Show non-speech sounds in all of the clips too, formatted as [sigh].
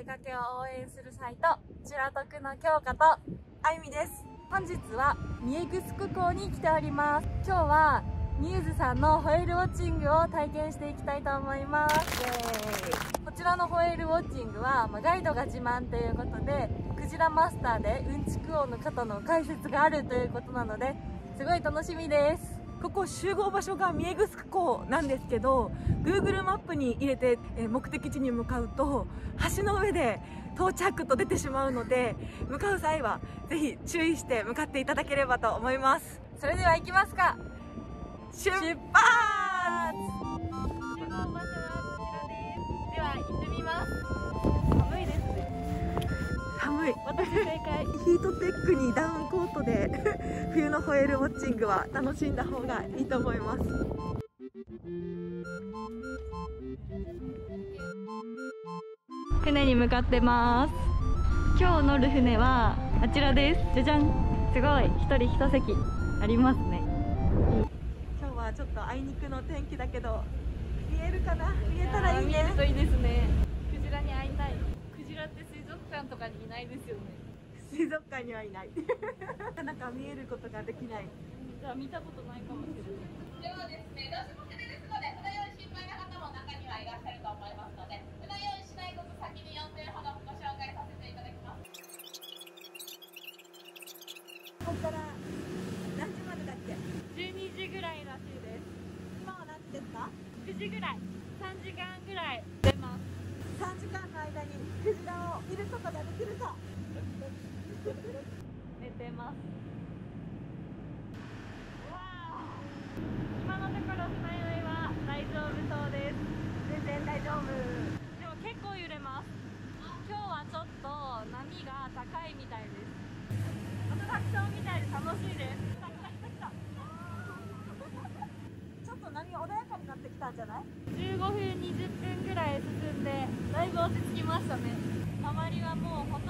出かけを応援するサイト、チュラトクの京香と、あゆみです。本日は、三重グスク港に来ております。今日は、ミューズさんのホエールウォッチングを体験していきたいと思います。こちらのホエールウォッチングは、まあ、ガイドが自慢ということで、クジラマスターでうんちく王の方の解説があるということなので、すごい楽しみです。ここ集合場所が三重グスク港なんですけど Google マップに入れて目的地に向かうと橋の上で到着と出てしまうので向かう際はぜひ注意して向かっていただければと思います。それでは行きますか。出発！集合場所はこちらです。では行ってみます。寒い私正解。ヒートテックにダウンコートで [laughs] 冬のホエールウォッチングは楽しんだ方がいいと思います。船に向かってます。今日乗る船はあちらです。じゃじゃん。すごい。一人一席。ありますね。今日はちょっとあいにくの天気だけど見えるかな？見えたらいいね。見えるといいですね。クジラに会いたい。クジラって水族館とかにいないですよね水族館にはいない。なかなか見えることができない。じゃあ見たことないかもしれない。ではですね。どうしも船ですので船用意心配な方も中にはいらっしゃると思いますので船用意しないこと先に4点ほどご紹介させていただきます。ここから何時までだっけ？12時ぐらいらしいです。今は何時ですか？9時ぐらい。3時間ぐらい出ます。3時間の間にクジラを見ることができるか寝てます。今のところ船酔いは大丈夫。そうです全然大丈夫。でも結構揺れます今日はちょっと波が高いみたいですアトラクションみたいで楽しいです来た来た来た来たちょっと波穏やかになってきたんじゃない15分20分ぐらい進んでだいぶ落ち着きましたね周りはもうほとんど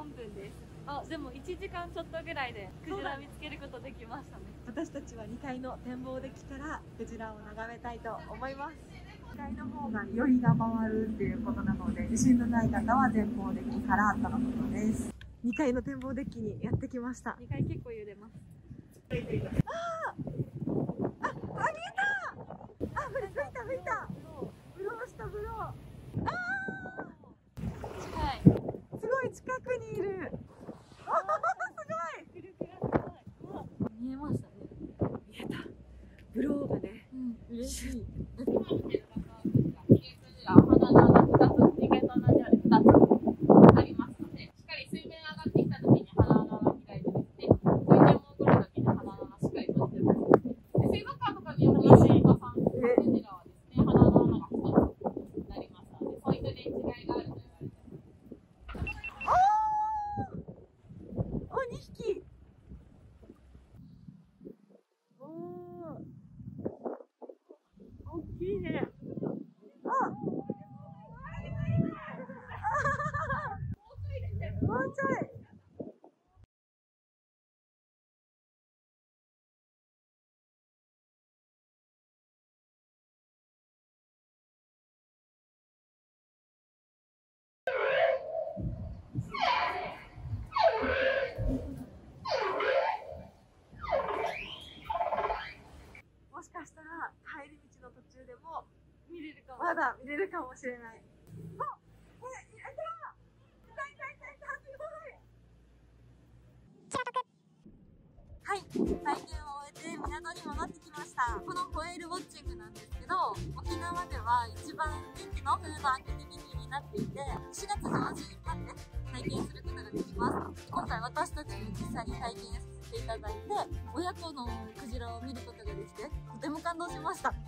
4分です。あでも1時間ちょっとぐらいでクジラ見つけることできましたね。私たちは2階の展望デッキからクジラを眺めたいと思います。2階の方が酔いが回るっていうことなので自信のない方は前方デッキからとのことです。2階の展望デッキにやってきました。2階結構揺れます。ああああ見えた。あ吹いた吹いたブローしたブローああ近くにいる。あすごい。見えましたね。見えた。ブローがね。うん、嬉しい。まだ見れるかもしれない。あこれ、いたいたいたいたいたすごいはい、体験を終えて港に戻ってきました。このホエールウォッチングなんですけど、沖縄では一番人気の冬のアクティビティになっていて、4月上旬まで体験することができます今回私たちも実際に体験させていただいて親子のクジラを見ることができてとても感動しましたね、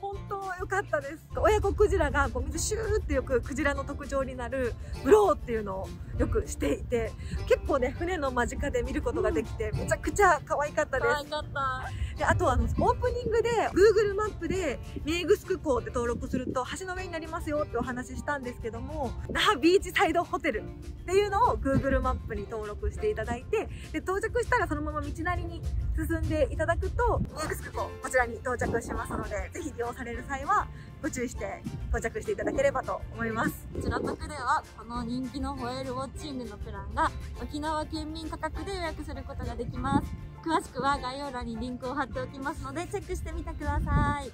本当良かったです。親子クジラがこう水シューってよくクジラの特徴になるブローっていうのをよくしていて、結構ね、船の間近で見ることができて、めちゃくちゃ可愛かったです可愛。かったで、あとあの、オープニングで Google マップでミエグスク港って登録すると橋の上になりますよってお話ししたんですけども、那覇ビーチサイドホテルっていうのを Google マップに登録していただいて、で、到着したらそのまま道なりに進んでいただくと、ミエグスク港、こちらに到着しますので、ぜひ利用される際はご注意して到着していただければと思います。こちら特ではこの人気のホエールウォッチングのプランが沖縄県民価格で予約することができます。詳しくは概要欄にリンクを貼っておきますのでチェックしてみてください。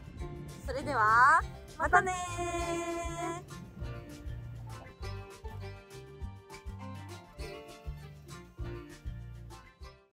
それではまたね